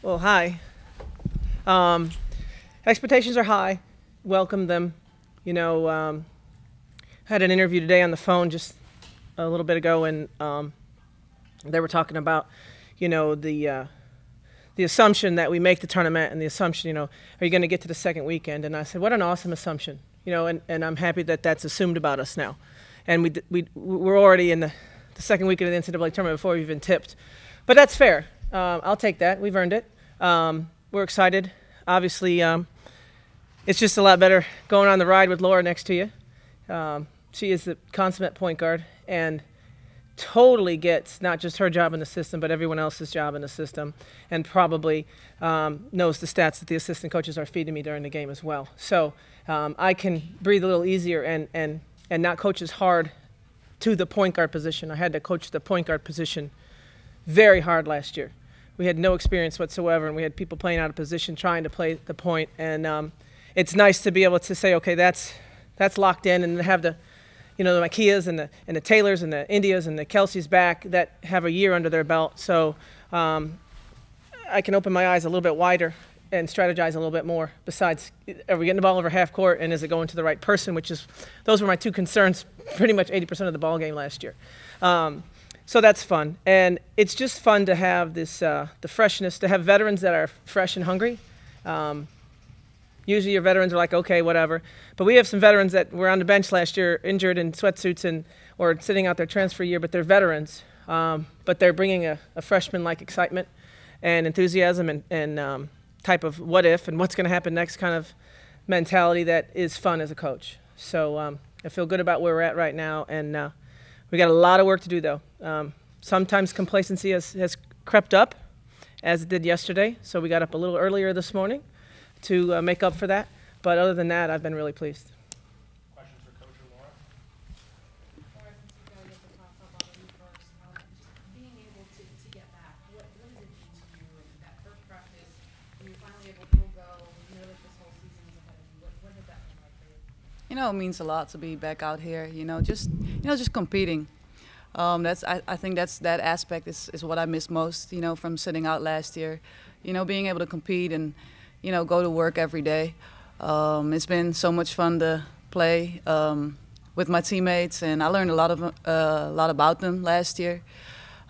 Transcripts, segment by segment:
Well, hi. Um, expectations are high. Welcome them. You know, um, had an interview today on the phone just a little bit ago, and um, they were talking about, you know, the uh, the assumption that we make the tournament and the assumption, you know, are you going to get to the second weekend? And I said, what an awesome assumption, you know, and, and I'm happy that that's assumed about us now. And we, we, we're already in the, the second weekend of the NCAA tournament before we've even tipped. But that's fair. Um, I'll take that. We've earned it. Um, we're excited. Obviously, um, it's just a lot better going on the ride with Laura next to you. Um, she is the consummate point guard, and totally gets not just her job in the system, but everyone else's job in the system, and probably um, knows the stats that the assistant coaches are feeding me during the game as well. So um, I can breathe a little easier and, and, and not coach as hard to the point guard position. I had to coach the point guard position very hard last year. We had no experience whatsoever, and we had people playing out of position trying to play the point. And um, it's nice to be able to say, okay, that's that's locked in, and have the you know, the Mykeas and the, and the Taylors and the Indias and the Kelseys back that have a year under their belt. So um, I can open my eyes a little bit wider and strategize a little bit more. Besides, are we getting the ball over half court and is it going to the right person? Which is, those were my two concerns pretty much 80% of the ball game last year. Um, so that's fun. And it's just fun to have this, uh, the freshness, to have veterans that are fresh and hungry. Um, Usually your veterans are like, okay, whatever. But we have some veterans that were on the bench last year, injured in sweatsuits and or sitting out their transfer year, but they're veterans. Um, but they're bringing a, a freshman-like excitement and enthusiasm and, and um, type of what if and what's going to happen next kind of mentality that is fun as a coach. So um, I feel good about where we're at right now, and uh, we got a lot of work to do though. Um, sometimes complacency has, has crept up, as it did yesterday. So we got up a little earlier this morning to uh, make up for that. But other than that, I've been really pleased. Questions for Coach or Laura? Laura, you guys get to talk about it first, um, just being able to, to get back, what, what does it mean to you that first practice, when you're finally able to go, you know that this whole season is ahead of you, what, what did that mean for you? You know, it means a lot to be back out here. You know, just you know, just competing. Um, that's I, I think that's that aspect is, is what I miss most. You know, from sitting out last year. You know, being able to compete and you know go to work every day. Um, it's been so much fun to play um, with my teammates, and I learned a lot of uh, a lot about them last year.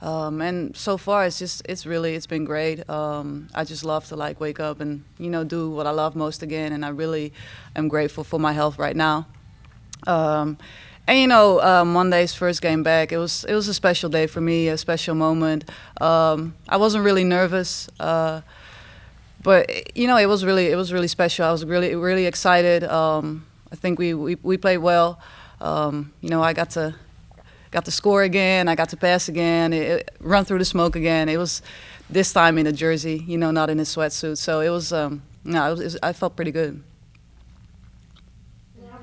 Um, and so far, it's just it's really it's been great. Um, I just love to like wake up and you know do what I love most again, and I really am grateful for my health right now. Um, and you know, uh, Monday's first game back, it was it was a special day for me, a special moment. Um, I wasn't really nervous. Uh, but you know, it was really it was really special. I was really really excited. Um, I think we, we, we played well. Um, you know, I got to got to score again. I got to pass again. It, it, run through the smoke again. It was this time in a jersey. You know, not in a sweatsuit. So it was. Um, no, it was, I felt pretty good.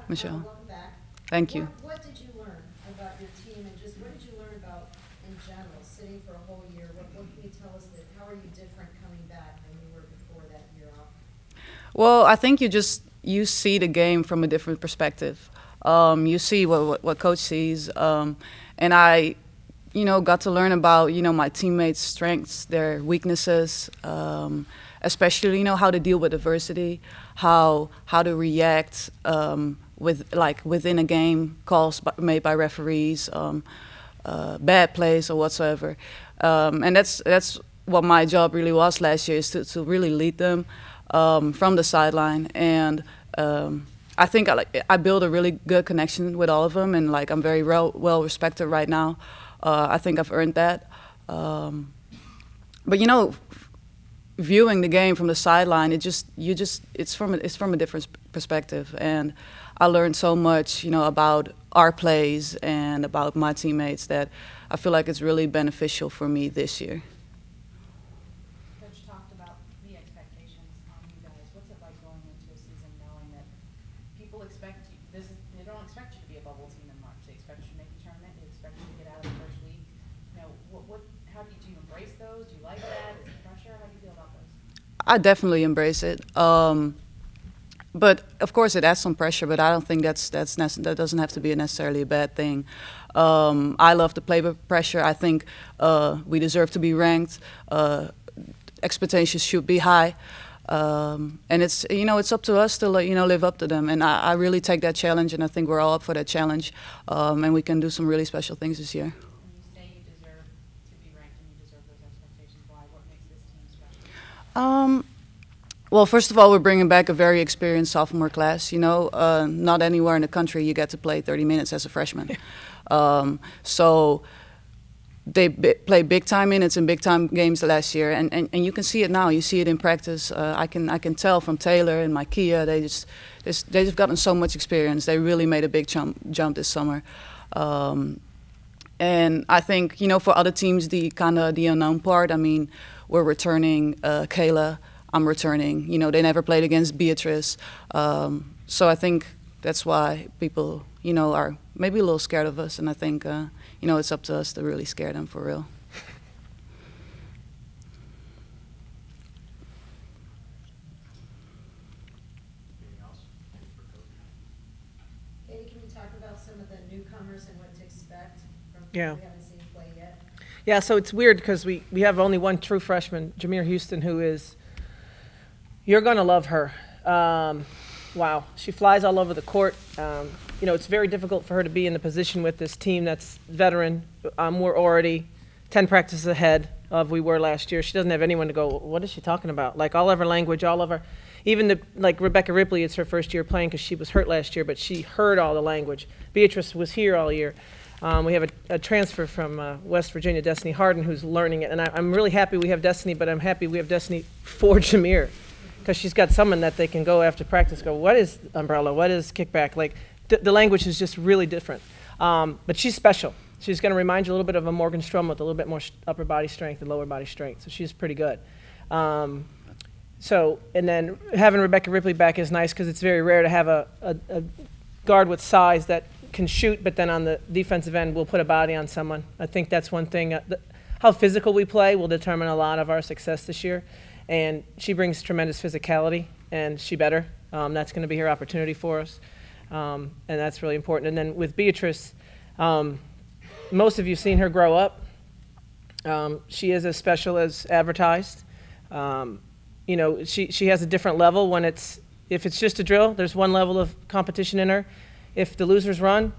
Michelle. Thank you. what did you learn about your team and just what did you learn about in general sitting for a whole year what can you tell us that How are you different coming back than you were before that year off? Well, I think you just you see the game from a different perspective. Um, you see what, what, what coach sees, um, and I, you know, got to learn about you know my teammates' strengths, their weaknesses, um, especially you know how to deal with adversity, how how to react um, with like within a game, calls made by referees, um, uh, bad plays or whatsoever, um, and that's that's what my job really was last year is to, to really lead them um, from the sideline, and um, I think I, like, I build a really good connection with all of them, and like I'm very well, well respected right now. Uh, I think I've earned that. Um, but you know, viewing the game from the sideline, it just you just it's from a, it's from a different perspective, and I learned so much, you know, about our plays and about my teammates that I feel like it's really beneficial for me this year. I definitely embrace it. Um, but of course, it adds some pressure. But I don't think that's that's that doesn't have to be necessarily a bad thing. Um, I love to play pressure. I think uh, we deserve to be ranked. Uh, expectations should be high. Um, and it's you know it's up to us to you know live up to them, and I, I really take that challenge, and I think we're all up for that challenge, um, and we can do some really special things this year. When you say you deserve to be ranked and you deserve those expectations, why? What makes this team special? Um, well, first of all, we're bringing back a very experienced sophomore class. You know, uh, not anywhere in the country you get to play 30 minutes as a freshman. um, so they bi- played big time minutes in big time games last year, and, and, and you can see it now. You see it in practice. Uh, I can I can tell from Taylor and Mykea. They just they just- they just gotten so much experience. They really made a big jump jump this summer. Um, and I think you know for other teams the kind of the unknown part. I mean, we're returning uh, Kayla. I'm returning. You know, they never played against Beatrice. Um, so I think that's why people you know are maybe a little scared of us. And I think uh, you know it's up to us to really scare them for real. Anything else for Coach? Katie, can you talk about some of the newcomers and what to expect from Yeah. people we haven't seen play yet? Yeah, so it's weird because we, we have only one true freshman, Jameer Houston, who is, you're going to love her. Um, wow. She flies all over the court. Um, you know, it's very difficult for her to be in the position with this team that's veteran. Um, we're already 10 practices ahead of we were last year. She doesn't have anyone to go, what is she talking about? Like all of her language, all of her, even the, like Rebecca Ripley, it's her first year playing because she was hurt last year, but she heard all the language. Beatrice was here all year. Um, we have a, a transfer from uh, West Virginia, Destiny Harden, who's learning it. And I, I'm really happy we have Destiny, but I'm happy we have Destiny for Jameer because she's got someone that they can go after practice, go, what is umbrella? What is kickback? Like, th- the language is just really different. Um, but she's special. She's going to remind you a little bit of a Morgan Strum with a little bit more upper body strength and lower body strength. So she's pretty good. Um, so, and then having Rebecca Ripley back is nice because it's very rare to have a, a, a guard with size that can shoot, but then on the defensive end we'll put a body on someone. I think that's one thing. Uh, th- how physical we play will determine a lot of our success this year. And she brings tremendous physicality, and she better. Um, that's going to be her opportunity for us, um, and that's really important. And then with Beatrice, um, most of you have seen her grow up. Um, she is as special as advertised. Um, you know, she, she has a different level when it's, if it's just a drill, there's one level of competition in her. If the losers run,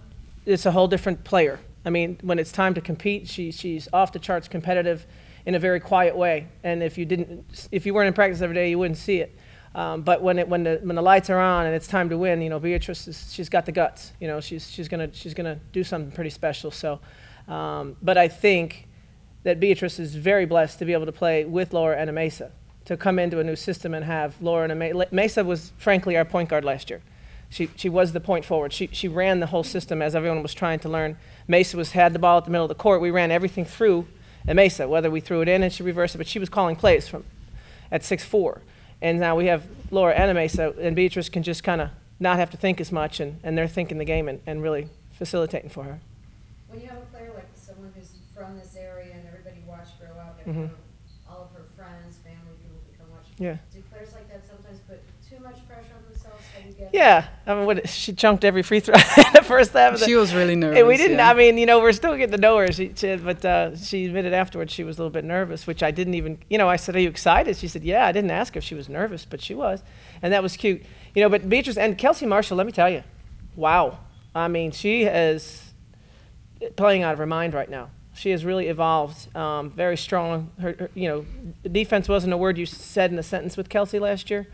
it's a whole different player. I mean, when it's time to compete, she, she's off the charts competitive in a very quiet way. And if you didn't, if you weren't in practice every day, you wouldn't see it. Um, but when it, when the when the lights are on and it's time to win, you know, Beatrice is, she's got the guts. You know, she's she's gonna she's gonna do something pretty special. So, um, but I think that Beatrice is very blessed to be able to play with Laura and Mesa, to come into a new system and have Laura and Mesa. Mesa was frankly our point guard last year. She, she was the point forward. She, she ran the whole system as everyone was trying to learn. Mesa was had the ball at the middle of the court. We ran everything through Mesa, whether we threw it in and she reversed it, but she was calling plays from at six four. And now we have Laura and Mesa, and Beatrice can just kind of not have to think as much, and, and they're thinking the game and, and really facilitating for her. When you have a player like someone who's from this area and everybody watched grow up and Mhm. um, all of her friends, family, people who come watch, Yeah. do players like that sometimes put too much pressure on themselves? How you get? Yeah, I mean, what, she chunked every free throw in the first half She was really nervous. And we didn't. yeah. I mean, you know, we're still getting to know her. She, she but uh, she admitted afterwards she was a little bit nervous, which I didn't even. You know, I said, "Are you excited?" She said, "Yeah." I didn't ask her if she was nervous, but she was, and that was cute. You know, but Beatrice and Kelsey Marshall. Let me tell you, wow. I mean, she is playing out of her mind right now. She has really evolved. Um, very strong. Her, her, you know, defense wasn't a word you said in a sentence with Kelsey last year.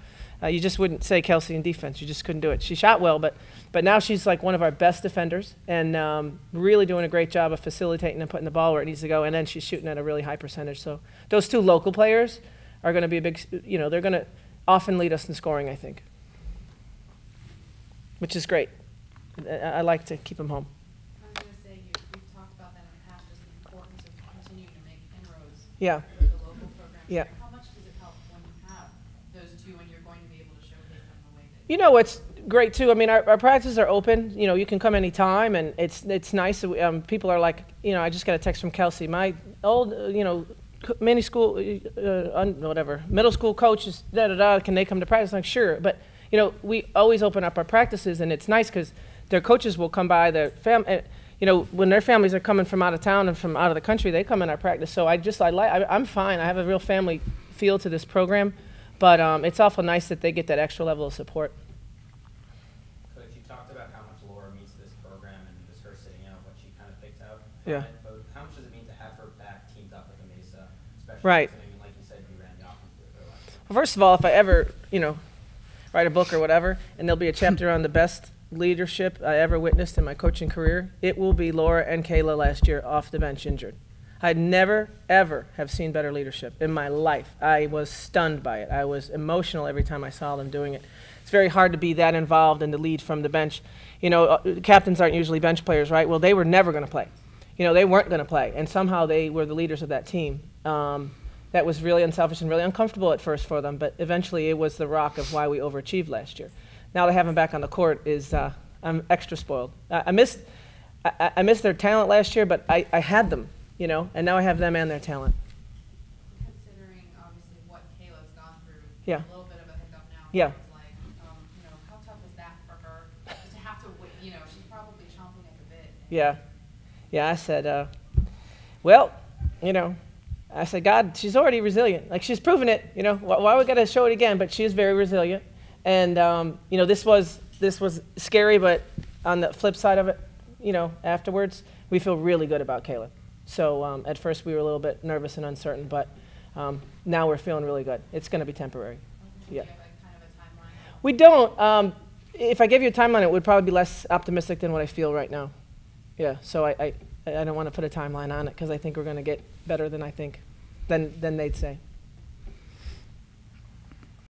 Uh, you just wouldn't say Kelsey in defense. You just couldn't do it. She shot well, but but now she's like one of our best defenders and um, really doing a great job of facilitating and putting the ball where it needs to go. And then she's shooting at a really high percentage. So those two local players are going to be a big. You know, they're going to often lead us in scoring. I think, which is great. I, I like to keep them home. I was gonna say, you, we've talked about that in the past, just the importance of continuing to make inroads Yeah. the local programs. Yeah. How much does it help when you have those two and you're going to be able to showcase them the way that? You know what's great too? I mean, our, our practices are open. You know, you can come anytime, and it's it's nice. Um, people are like, you know, I just got a text from Kelsey. My old, uh, you know, mini school, uh, un, whatever, middle school coaches, da da da. Can they come to practice? I'm like, sure, but you know, we always open up our practices, and it's nice because their coaches will come by. Their fam, uh, you know, when their families are coming from out of town and from out of the country, they come in our practice. So I just I like, I, I'm fine. I have a real family feel to this program, but um, it's awful nice that they get that extra level of support. Coach, you talked about how much Laura meets this program and just her sitting out what she kind of picked out. Yeah. But how much does it mean to have her back teamed up with the Mesa, especially Right. like you said, you ran the offense with her last year? Well, first of all, if I ever, you know, write a book or whatever, and there'll be a chapter on the best leadership I ever witnessed in my coaching career, it will be Laura and Kayla last year off the bench injured. I'd never, ever have seen better leadership in my life. I was stunned by it. I was emotional every time I saw them doing it. It's very hard to be that involved and to lead from the bench. You know, uh, captains aren't usually bench players, right? Well, they were never going to play. You know, they weren't going to play, and somehow they were the leaders of that team. Um, that was really unselfish and really uncomfortable at first for them, but eventually it was the rock of why we overachieved last year. Now to have them back on the court is, uh, I'm extra spoiled. I, I missed, I- I, missed their talent last year, but I, I had them, you know, and now I have them and their talent. Considering obviously what Kayla's gone through. Yeah. A little bit of a hiccup now. Yeah. Like, um, you know, how tough is that for her? To have to you know, she's probably chomping at the bit. Yeah, yeah. I said, uh, well, you know, I said, God, she's already resilient. Like she's proven it. You know, why, why we got to show it again? But she is very resilient. And um, you know, this was this was scary, but on the flip side of it, you know, afterwards we feel really good about Kayla. So um, at first we were a little bit nervous and uncertain, but um, now we're feeling really good. It's going to be temporary. Yeah. have a kind of a timeline? We don't. Um, if I gave you a timeline, it would probably be less optimistic than what I feel right now. Yeah. So I, I, I don't want to put a timeline on it because I think we're going to get better than I think, than than they'd say.